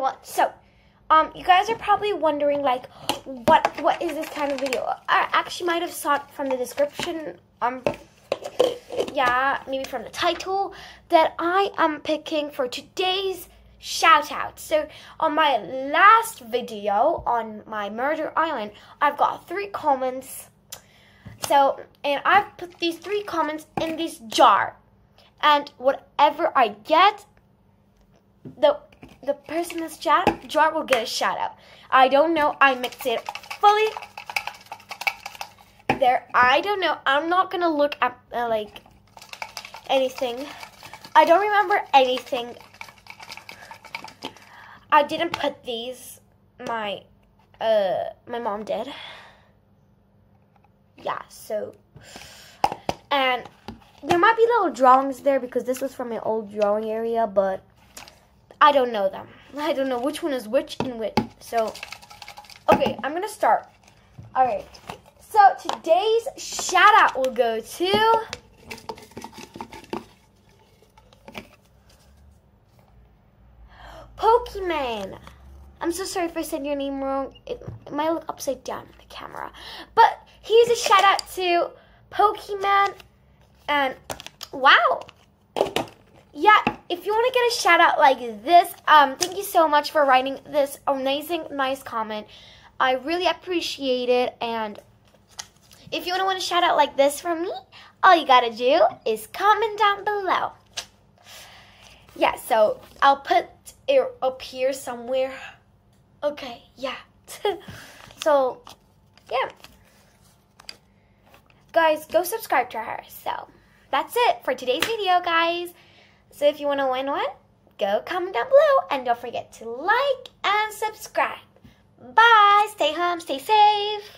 everyone. So, um, you guys are probably wondering like, what what is this kind of video? I actually might have saw it from the description. Um, yeah, maybe from the title that I am picking for today's shout out. So on my last video on my murder island, I've got three comments. So and I've put these three comments in this jar, and whatever I get, the the person that's chat jar will get a shout out. I don't know. I mixed it fully. There, I don't know. I'm not gonna look at uh, like anything. I don't remember anything. I didn't put these. My uh my mom did. Yeah, so and there might be little drawings there because this was from my old drawing area, but I don't know them. I don't know which one is which and which. So, okay, I'm gonna start. All right. So today's shout out will go to. Pokemon. I'm so sorry if I said your name wrong. It, it might look upside down on the camera. But here's a shout out to Pokemon. And wow. If you want to get a shout out like this, um, thank you so much for writing this amazing, nice comment. I really appreciate it. And if you want to want a shout out like this from me, all you got to do is comment down below. Yeah, so I'll put it up here somewhere. Okay, yeah. so, yeah. Guys, go subscribe to her. So, that's it for today's video, guys. So if you want to win one, go comment down below. And don't forget to like and subscribe. Bye. Stay home. Stay safe.